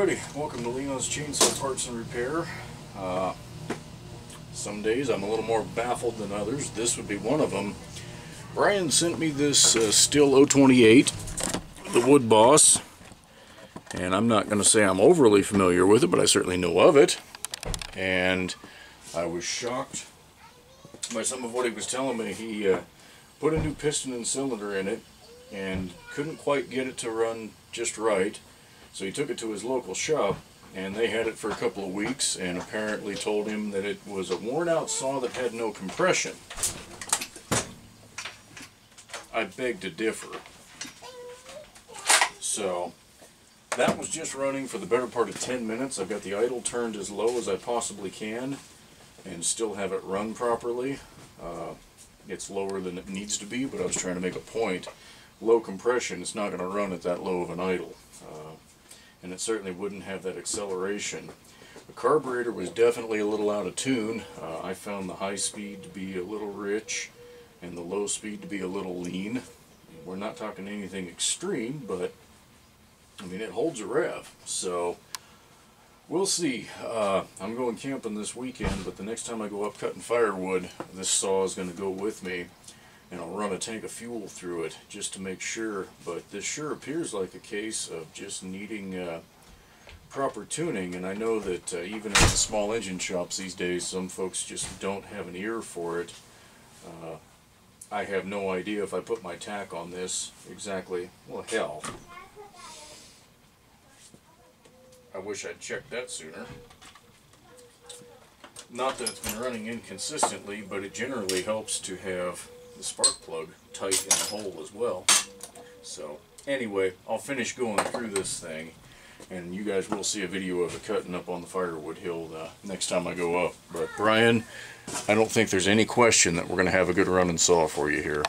Everybody, welcome to Leon's Chainsaw Parts and Repair. Uh, some days I'm a little more baffled than others. This would be one of them. Bryan sent me this uh, Stihl 028, the Wood Boss, and I'm not going to say I'm overly familiar with it, but I certainly know of it. And I was shocked by some of what he was telling me. He uh, put a new piston and cylinder in it and couldn't quite get it to run just right. So he took it to his local shop and they had it for a couple of weeks and apparently told him that it was a worn out saw that had no compression. I beg to differ. So that was just running for the better part of 10 minutes. I've got the idle turned as low as I possibly can and still have it run properly. Uh, it's lower than it needs to be, but I was trying to make a point. Low compression, it's not going to run at that low of an idle. Uh, and it certainly wouldn't have that acceleration. The carburetor was definitely a little out of tune. Uh, I found the high speed to be a little rich and the low speed to be a little lean. We're not talking anything extreme, but I mean it holds a rev. So we'll see. Uh, I'm going camping this weekend, but the next time I go up cutting firewood, this saw is going to go with me and I'll run a tank of fuel through it just to make sure. But this sure appears like a case of just needing uh, proper tuning, and I know that uh, even at the small engine shops these days, some folks just don't have an ear for it. Uh, I have no idea if I put my tach on this exactly. Well, hell. I wish I'd checked that sooner. Not that it's been running inconsistently, but it generally helps to have the spark plug tight in the hole as well. So anyway, I'll finish going through this thing and you guys will see a video of it cutting up on the firewood hill uh, next time I go up. But Bryan, I don't think there's any question that we're going to have a good running saw for you here.